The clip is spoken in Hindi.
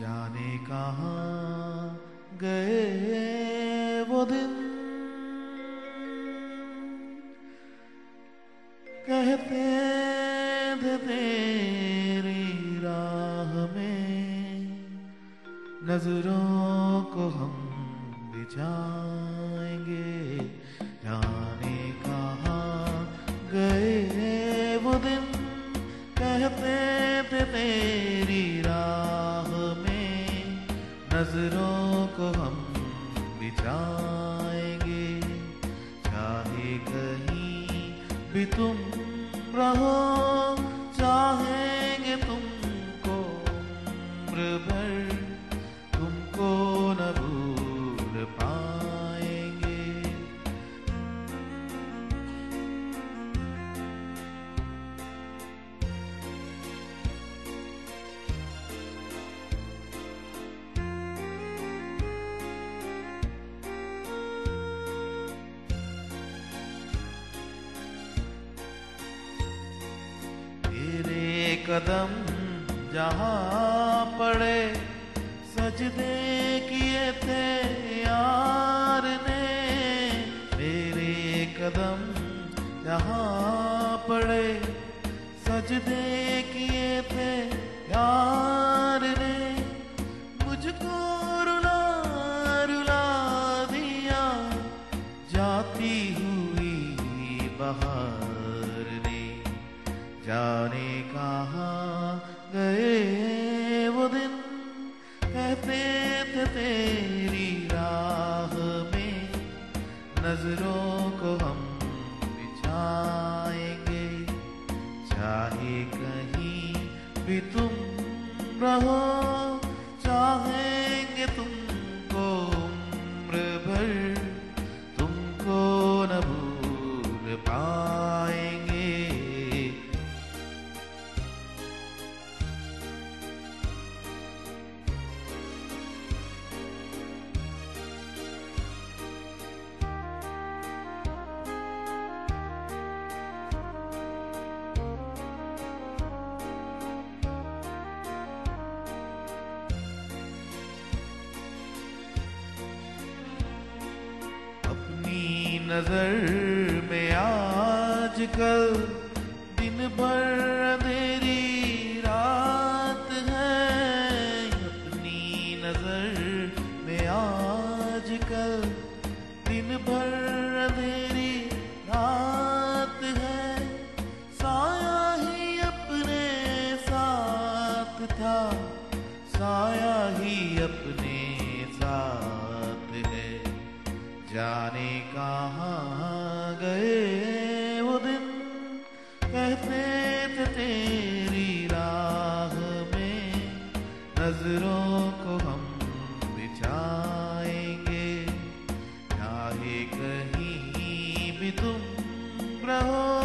जाने कहा गए वो दिन? कहते थे तेरी राह में नज़रों को हम बिछाएँगे कहते थे मेरी राह में नज़रों को हम बिछाएँगे चाहे कहीं भी तुम रहो। कदम जहाँ पड़े, सजदे किए थे यार ने। मेरे कदम जहाँ पड़े, सजदे किए थे यार ने। मुझको रुला रुला दिया, जाती हुई बहार। जाने कहाँ गए वो दिन? कहते थे तेरी राह में, नज़रों को हम बिछाएँगे। चाहे कहीं भी तुम रहो चाहेंगे नज़र में आजकल दिन भर अंधेरी रात है। अपनी नज़र में आजकल दिन भर अंधेरी रात है। साया ही अपने साथ था, साया ही अपने जाने कहाँ गए वो दिन? कहते थे तेरी राह में नज़रों को हम बिछाएँगे। चाहे कहीं भी तुम रहो